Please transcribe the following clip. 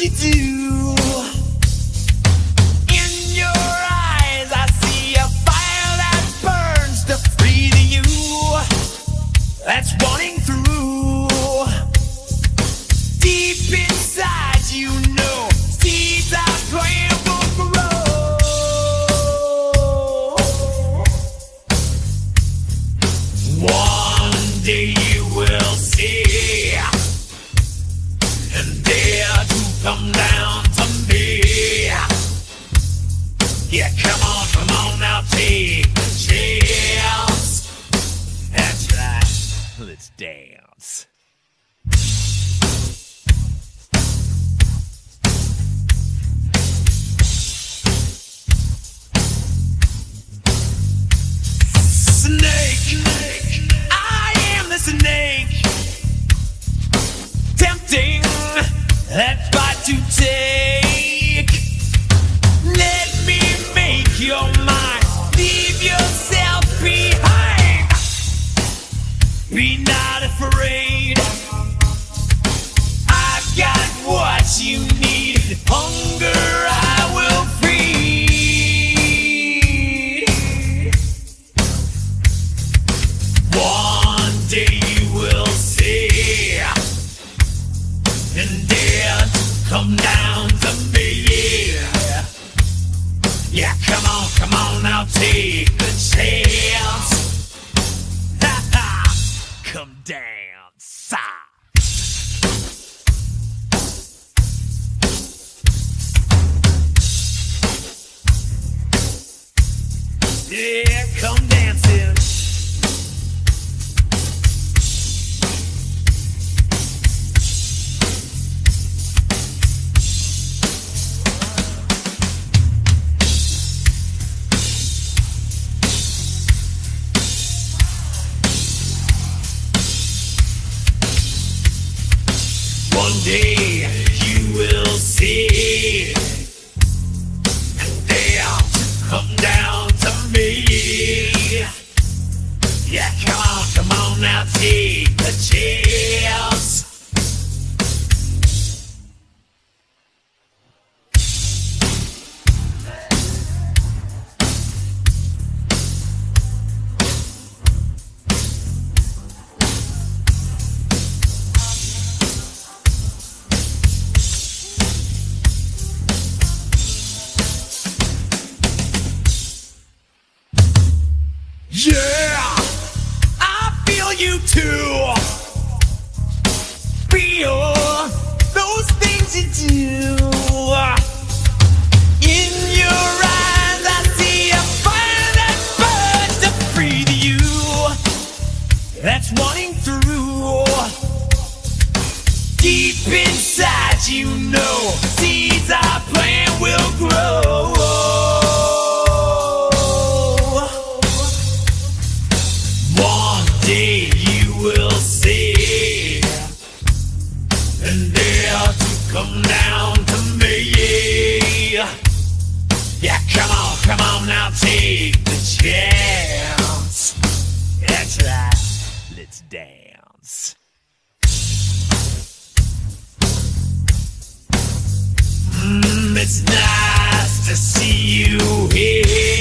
you do. In your eyes, I see a fire that burns to free to you. That's wanting through. Deep inside, you know, seeds are grow. One day you will see, and dare to come down to me. Yeah, come on, come on now, take the. That's right, let's dance. Snake, I am the snake, tempting that to take. Yeah, too. Feel those things you do. In your eyes, I see a fire that burns to breathe you. That's running through. Deep inside, you know, seeds I plant dance. Mm, it's nice to see you here.